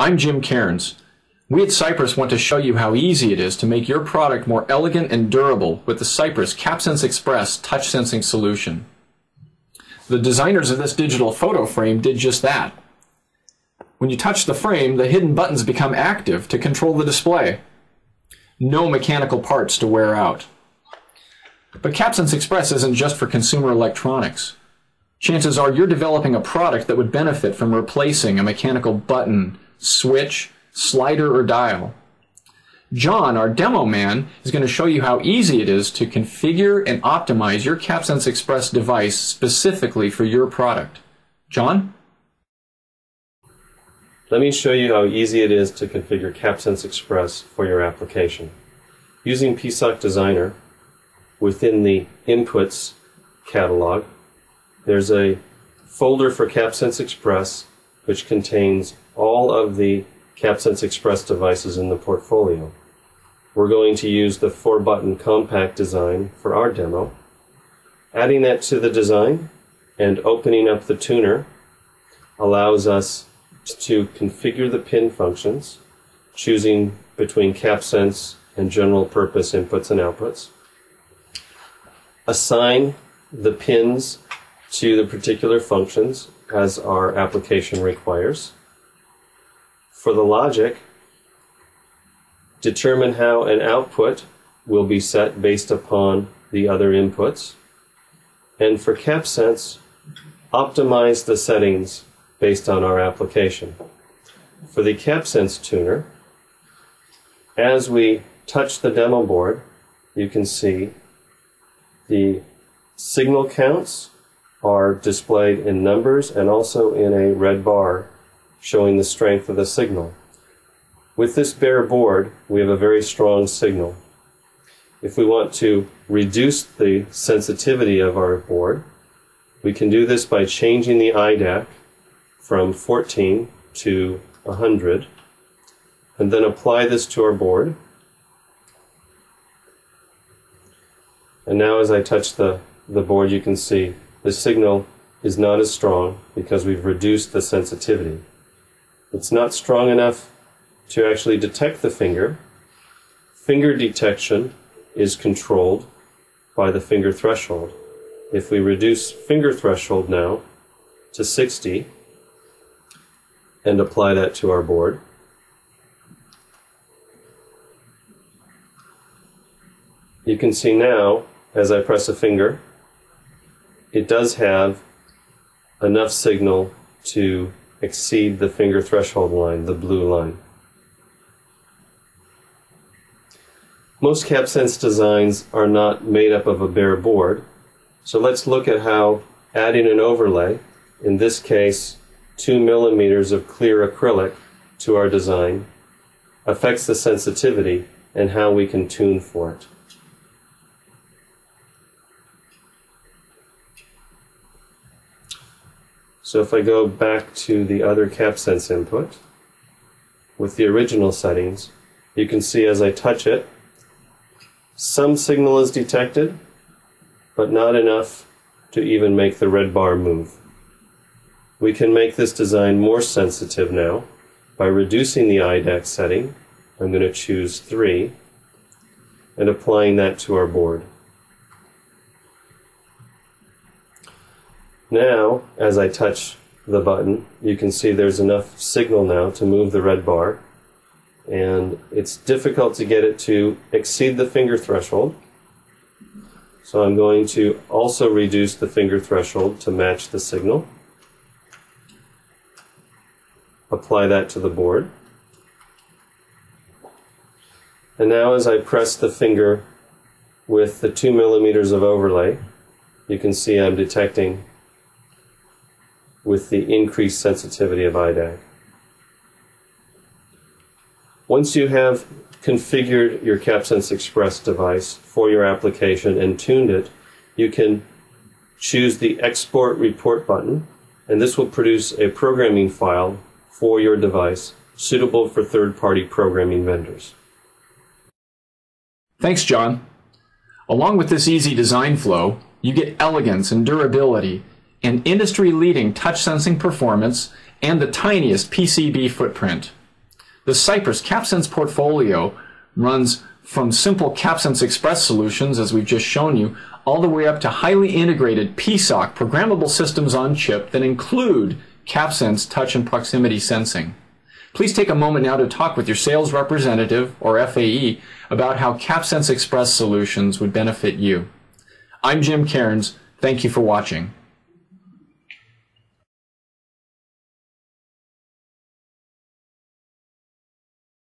I'm Jim Cairns. We at Cypress want to show you how easy it is to make your product more elegant and durable with the Cypress CapSense Express touch sensing solution. The designers of this digital photo frame did just that. When you touch the frame, the hidden buttons become active to control the display. No mechanical parts to wear out. But CapSense Express isn't just for consumer electronics. Chances are you're developing a product that would benefit from replacing a mechanical button, switch, slider, or dial. Jon, our demo man, is going to show you how easy it is to configure and optimize your CapSense Express device specifically for your product. Jon? Let me show you how easy it is to configure CapSense Express for your application. Using PSoC Designer, within the Inputs catalog, there's a folder for CapSense Express which contains all of the CapSense Express devices in the portfolio. We're going to use the four button compact design for our demo. Adding that to the design and opening up the tuner allows us to configure the pin functions, choosing between CapSense and general purpose inputs and outputs. Assign the pins to the particular functions as our application requires. For the logic, determine how an output will be set based upon the other inputs. And for CapSense, optimize the settings based on our application. For the CapSense tuner, as we touch the demo board, you can see the signal counts are displayed in numbers and also in a red bar showing the strength of the signal. With this bare board, we have a very strong signal. If we want to reduce the sensitivity of our board, we can do this by changing the iDAC from 14 to 100 and then apply this to our board. And now as I touch the, the board, you can see the signal is not as strong because we've reduced the sensitivity. It's not strong enough to actually detect the finger. Finger detection is controlled by the finger threshold. If we reduce finger threshold now to 60 and apply that to our board, you can see now as I press a finger it does have enough signal to exceed the finger threshold line, the blue line. Most CapSense designs are not made up of a bare board, so let's look at how adding an overlay, in this case 2 millimeters of clear acrylic to our design, affects the sensitivity and how we can tune for it. So if I go back to the other CapSense input with the original settings, you can see as I touch it, some signal is detected, but not enough to even make the red bar move. We can make this design more sensitive now by reducing the iDAC setting. I'm going to choose 3 and applying that to our board. Now, as I touch the button, you can see there's enough signal now to move the red bar. And it's difficult to get it to exceed the finger threshold. So I'm going to also reduce the finger threshold to match the signal. Apply that to the board. And now as I press the finger with the 2 millimeters of overlay, you can see I'm detecting with the increased sensitivity of iDAC. Once you have configured your CapSense Express device for your application and tuned it, you can choose the Export Report button, and this will produce a programming file for your device suitable for third-party programming vendors. Thanks, Jon. Along with this easy design flow, you get elegance and durability and industry-leading touch sensing performance and the tiniest PCB footprint. The Cypress CapSense portfolio runs from simple CapSense Express solutions, as we've just shown you, all the way up to highly integrated PSoC programmable systems on chip that include CapSense touch and proximity sensing. Please take a moment now to talk with your sales representative or FAE about how CapSense Express solutions would benefit you. I'm Jim Cairns. Thank you for watching.